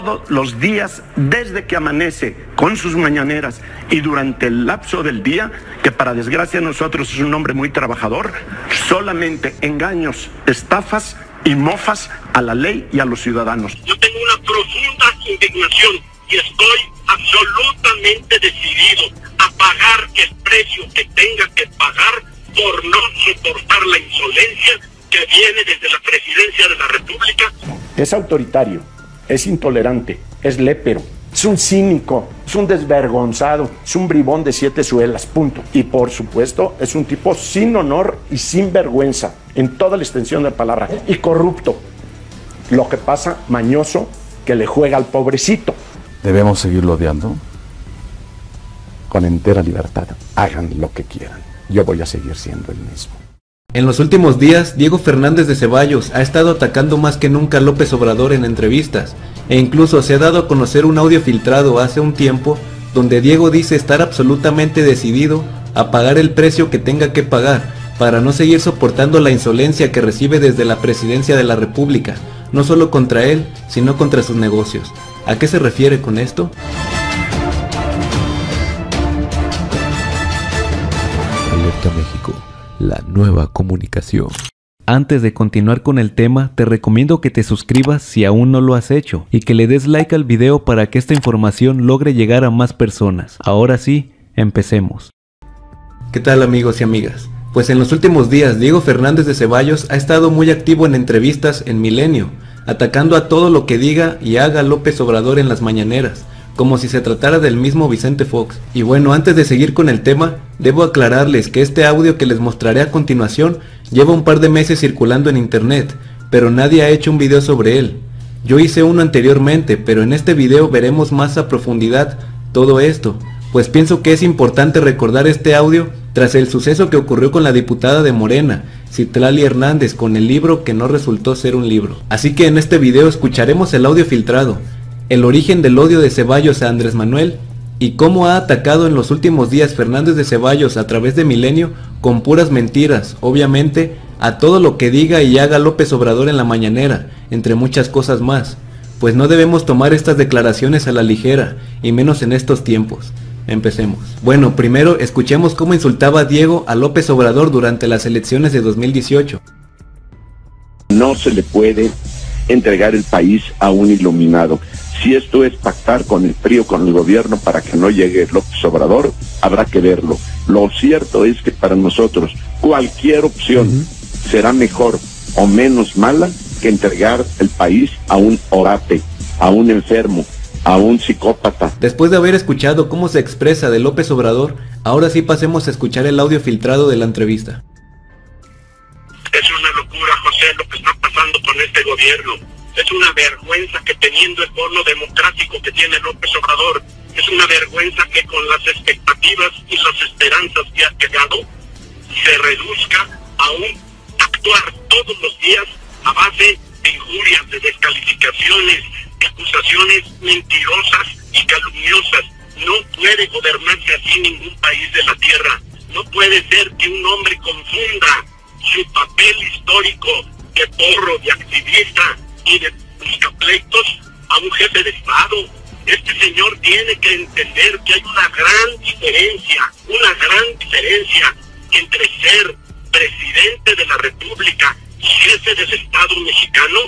todos los días desde que amanece con sus mañaneras y durante el lapso del día, que para desgracia de nosotros es un hombre muy trabajador, solamente engaños, estafas y mofas a la ley y a los ciudadanos. Yo tengo una profunda indignación y estoy absolutamente decidido a pagar el precio que tenga que pagar por no soportar la insolencia que viene desde la presidencia de la República. Es autoritario, es intolerante, es lépero, es un cínico, es un desvergonzado, es un bribón de siete suelas, punto. Y por supuesto, es un tipo sin honor y sin vergüenza, en toda la extensión de la palabra, y corrupto. Lo que pasa, mañoso, que le juega al pobrecito. ¿Debemos seguirlo odiando? Con entera libertad, hagan lo que quieran. Yo voy a seguir siendo el mismo. En los últimos días, Diego Fernández de Ceballos ha estado atacando más que nunca a López Obrador en entrevistas, e incluso se ha dado a conocer un audio filtrado hace un tiempo donde Diego dice estar absolutamente decidido a pagar el precio que tenga que pagar para no seguir soportando la insolencia que recibe desde la presidencia de la República, no solo contra él, sino contra sus negocios. ¿A qué se refiere con esto? La nueva comunicación. Antes de continuar con el tema, te recomiendo que te suscribas si aún no lo has hecho y que le des like al video para que esta información logre llegar a más personas. Ahora sí, empecemos. ¿Qué tal amigos y amigas? Pues en los últimos días Diego Fernández de Ceballos ha estado muy activo en entrevistas en Milenio, atacando a todo lo que diga y haga López Obrador en las mañaneras, como si se tratara del mismo Vicente Fox. Y bueno, antes de seguir con el tema, debo aclararles que este audio que les mostraré a continuación lleva un par de meses circulando en internet, pero nadie ha hecho un video sobre él. Yo hice uno anteriormente, pero en este video veremos más a profundidad todo esto, pues pienso que es importante recordar este audio tras el suceso que ocurrió con la diputada de Morena, Citlali Hernández, con el libro que no resultó ser un libro. Así que en este video escucharemos el audio filtrado, el origen del odio de Ceballos a Andrés Manuel y cómo ha atacado en los últimos días Fernández de Ceballos a través de Milenio con puras mentiras, obviamente, a todo lo que diga y haga López Obrador en la mañanera, entre muchas cosas más, pues no debemos tomar estas declaraciones a la ligera, y menos en estos tiempos. Empecemos. Bueno, primero escuchemos cómo insultaba Diego a López Obrador durante las elecciones de 2018. No se le puede entregar el país a un iluminado. Si esto es pactar con el frío, con el gobierno para que no llegue López Obrador, habrá que verlo. Lo cierto es que para nosotros cualquier opción será mejor o menos mala que entregar el país a un orate, a un enfermo, a un psicópata. Después de haber escuchado cómo se expresa de López Obrador, ahora sí pasemos a escuchar el audio filtrado de la entrevista. Es una locura, José, lo que está pasando con este gobierno es una vergüenza que teniendo el bono democrático que tiene López Obrador, es una vergüenza que con las expectativas y las esperanzas que ha creado, se reduzca a un actuar todos los días a base de injurias, de descalificaciones, de acusaciones mentirosas y calumniosas. No puede gobernarse así ningún país de la tierra. No puede ser que un hombre confunda su papel histórico de porro, de activista, y de pleitos a un jefe de Estado. Este señor tiene que entender que hay una gran diferencia, una gran diferencia entre ser presidente de la República jefe del Estado mexicano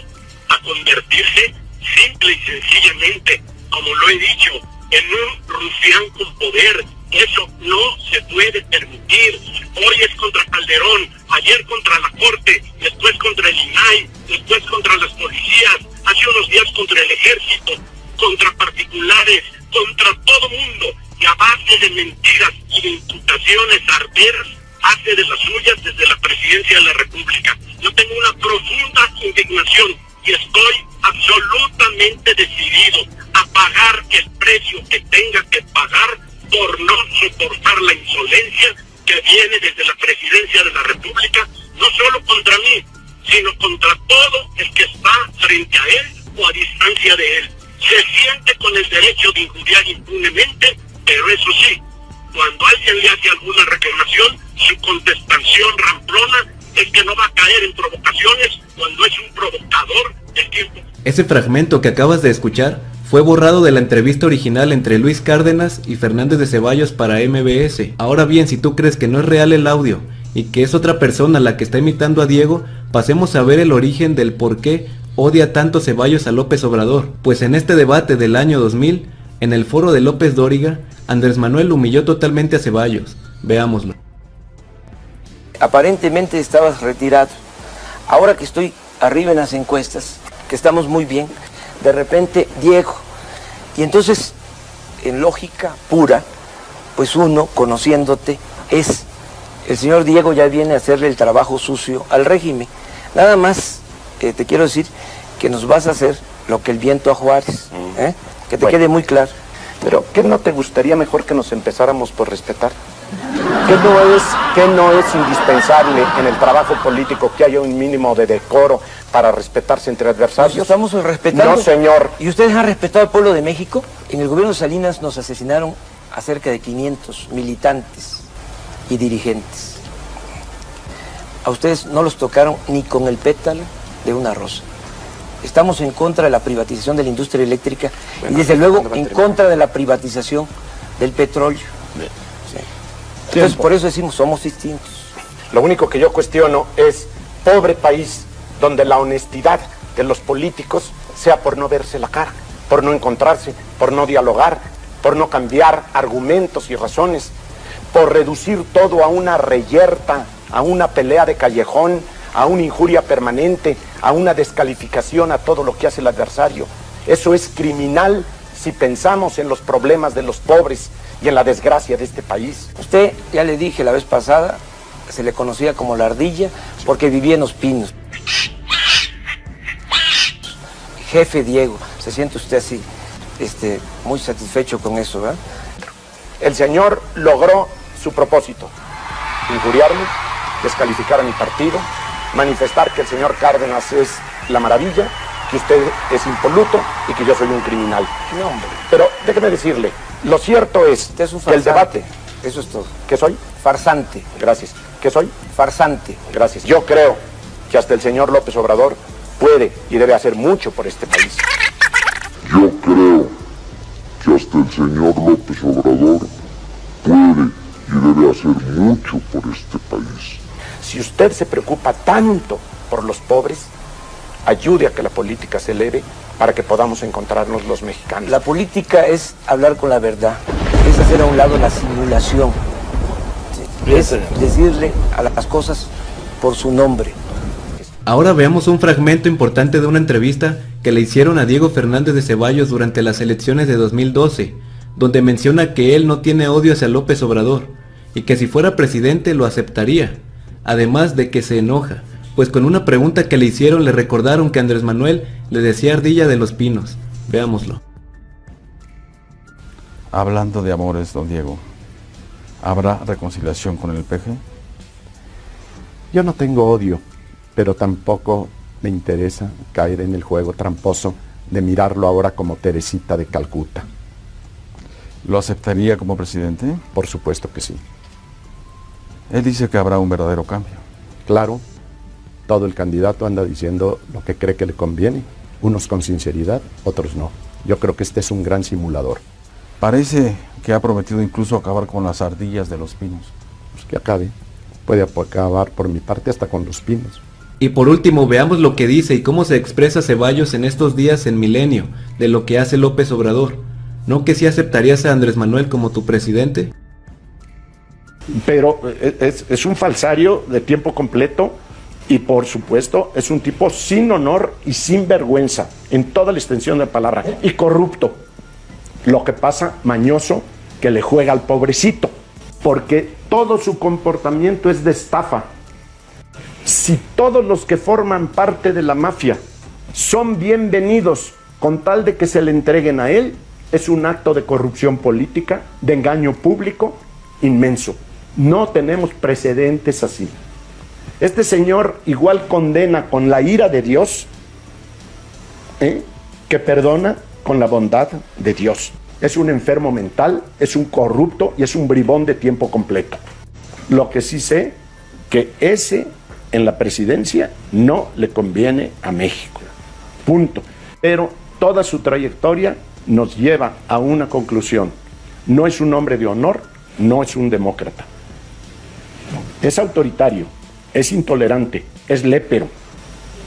a convertirse simple y sencillamente, como lo he dicho, en un rufián con poder. Eso no se puede permitir. Hoy es contra Calderón, ayer contra la Corte, después contra el INAI, después contra las policías, hace unos días contra el ejército, contra particulares, contra todo mundo, y a base de mentiras y de imputaciones arteras, hace de las suyas desde la presidencia de la República. Yo tengo una profunda indignación y estoy absolutamente decidido a pagar el precio que tenga que pagar por no soportar la insolencia que viene desde la presidencia de la República, no solo contra mí, sino contra todo el que está frente a él o a distancia de él. Se siente con el derecho de injuriar impunemente, pero eso sí, cuando alguien le hace alguna reclamación, su contestación ramplona es que no va a caer en provocaciones cuando es un provocador del tiempo. Ese fragmento que acabas de escuchar fue borrado de la entrevista original entre Luis Cárdenas y Fernández de Ceballos para MBS. Ahora bien, si tú crees que no es real el audio y que es otra persona la que está imitando a Diego, pasemos a ver el origen del por qué odia tanto Ceballos a López Obrador. Pues en este debate del año 2000, en el foro de López Dóriga, Andrés Manuel humilló totalmente a Ceballos. Veámoslo. Aparentemente estabas retirado. Ahora que estoy arriba en las encuestas, que estamos muy bien, de repente Diego. Y entonces, en lógica pura, pues uno, conociéndote, es, el señor Diego ya viene a hacerle el trabajo sucio al régimen. Nada más eh, te quiero decir que nos vas a hacer lo que el viento a Juárez, ¿eh? que te Bueno. quede muy claro. Pero ¿qué no te gustaría mejor que nos empezáramos por respetar? ¿Qué no es, no es indispensable en el trabajo político que haya un mínimo de decoro para respetarse entre adversarios? estamos respetando. No, señor. ¿Y ustedes han respetado al pueblo de México? En el gobierno de Salinas nos asesinaron a cerca de 500 militantes y dirigentes. A ustedes no los tocaron ni con el pétalo de una rosa. Estamos en contra de la privatización de la industria eléctrica y desde luego ¿cuándo va a en contra de la privatización del petróleo. Entonces por eso decimos somos distintos. Lo único que yo cuestiono es, pobre país, donde la honestidad de los políticos sea por no verse la cara, por no encontrarse, por no dialogar, por no cambiar argumentos y razones, por reducir todo a una reyerta, a una pelea de callejón, a una injuria permanente, a una descalificación a todo lo que hace el adversario. Eso es criminal si pensamos en los problemas de los pobres y en la desgracia de este país. Usted, ya le dije la vez pasada, se le conocía como la ardilla porque vivía en los pinos. Jefe Diego, se siente usted así, este, muy satisfecho con eso, ¿verdad? El señor logró su propósito, injuriarme, descalificar a mi partido, manifestar que el señor Cárdenas es la maravilla, que usted es impoluto y que yo soy un criminal. No, hombre, Pero déjeme decirle, lo cierto es usted es un que el debate, Eso es todo. ¿qué soy? Farsante, Gracias. ¿Qué soy? farsante. Gracias. Yo creo que hasta el señor López Obrador puede y debe hacer mucho por este país. Yo creo que hasta el señor López Obrador puede y debe hacer mucho por este país. Si usted se preocupa tanto por los pobres, ayude a que la política se eleve para que podamos encontrarnos los mexicanos. La política es hablar con la verdad, es hacer a un lado la simulación, es decirle a las cosas por su nombre. Ahora veamos un fragmento importante de una entrevista que le hicieron a Diego Fernández de Ceballos durante las elecciones de 2012, donde menciona que él no tiene odio hacia López Obrador y que si fuera presidente lo aceptaría, además de que se enoja, pues con una pregunta que le hicieron le recordaron que Andrés Manuel le decía ardilla de los pinos. Veámoslo. Hablando de amores, don Diego, ¿habrá reconciliación con el PG? Yo no tengo odio, pero tampoco me interesa caer en el juego tramposo de mirarlo ahora como Teresita de Calcuta. ¿Lo aceptaría como presidente? Por supuesto que sí. Él dice que habrá un verdadero cambio. Claro, todo el candidato anda diciendo lo que cree que le conviene, unos con sinceridad, otros no. Yo creo que este es un gran simulador. Parece que ha prometido incluso acabar con las ardillas de los pinos. Pues que acabe. Puede acabar por mi parte hasta con los pinos. Y por último, veamos lo que dice y cómo se expresa Ceballos en estos días en Milenio de lo que hace López Obrador. ¿No que si aceptarías a Andrés Manuel como tu presidente? Pero eh, es, es un falsario de tiempo completo y por supuesto es un tipo sin honor y sin vergüenza en toda la extensión de la palabra y corrupto. Lo que pasa, mañoso, que le juega al pobrecito, porque todo su comportamiento es de estafa. Si todos los que forman parte de la mafia son bienvenidos con tal de que se le entreguen a él, es un acto de corrupción política, de engaño público inmenso. No tenemos precedentes así. Este señor igual condena con la ira de Dios ¿eh? que perdona con la bondad de Dios. Es un enfermo mental, es un corrupto y es un bribón de tiempo completo. Lo que sí sé, que ese en la presidencia no le conviene a México. Punto. Pero toda su trayectoria nos lleva a una conclusión. No es un hombre de honor, no es un demócrata. Es autoritario, es intolerante, es lépero,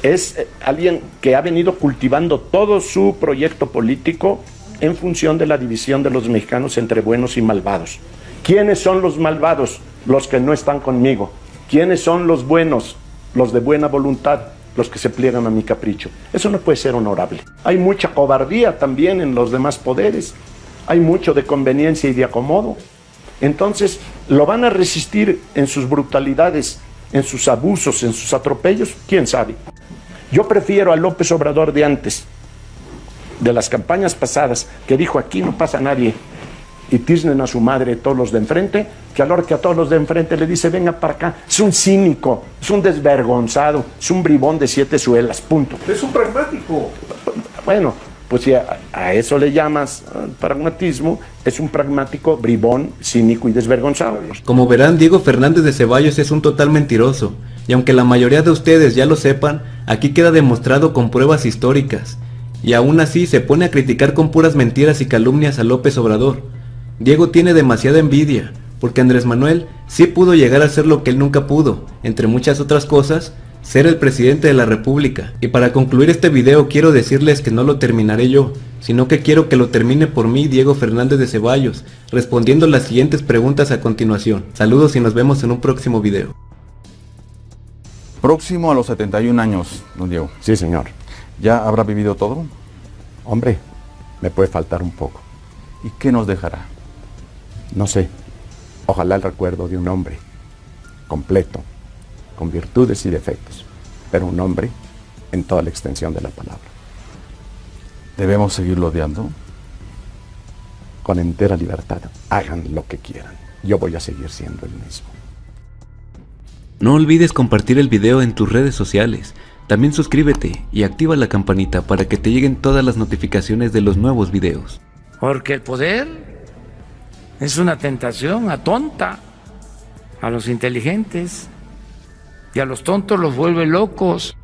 es eh, alguien que ha venido cultivando todo su proyecto político en función de la división de los mexicanos entre buenos y malvados. ¿Quiénes son los malvados? Los que no están conmigo. ¿Quiénes son los buenos? Los de buena voluntad, los que se pliegan a mi capricho. Eso no puede ser honorable. Hay mucha cobardía también en los demás poderes. Hay mucho de conveniencia y de acomodo. Entonces, ¿lo van a resistir en sus brutalidades, en sus abusos, en sus atropellos? ¿Quién sabe? Yo prefiero a López Obrador de antes, de las campañas pasadas, que dijo aquí no pasa nadie y tisnen a su madre todos los de enfrente, que a la hora que a todos los de enfrente le dice venga para acá, es un cínico, es un desvergonzado, es un bribón de siete suelas, punto. Es un pragmático. Bueno, pues si a, eso le llamas uh, pragmatismo, es un pragmático bribón, cínico y desvergonzado. Como verán, Diego Fernández de Ceballos es un total mentiroso, y aunque la mayoría de ustedes ya lo sepan, aquí queda demostrado con pruebas históricas, y aún así se pone a criticar con puras mentiras y calumnias a López Obrador. Diego tiene demasiada envidia, porque Andrés Manuel sí pudo llegar a ser lo que él nunca pudo, entre muchas otras cosas, ser el presidente de la república. Y para concluir este video quiero decirles que no lo terminaré yo, sino que quiero que lo termine por mí Diego Fernández de Ceballos, respondiendo las siguientes preguntas a continuación. Saludos y nos vemos en un próximo video. Próximo a los 71 años, don Diego. Sí, señor. ¿Ya habrá vivido todo? Hombre, me puede faltar un poco. ¿Y qué nos dejará? No sé. Ojalá el recuerdo de un hombre completo, con virtudes y defectos, pero un hombre en toda la extensión de la palabra. ¿Debemos seguirlo odiando? Con entera libertad, hagan lo que quieran. Yo voy a seguir siendo el mismo. No olvides compartir el video en tus redes sociales. También suscríbete y activa la campanita para que te lleguen todas las notificaciones de los nuevos videos. Porque el poder es una tentación atonta a los inteligentes y a los tontos los vuelve locos.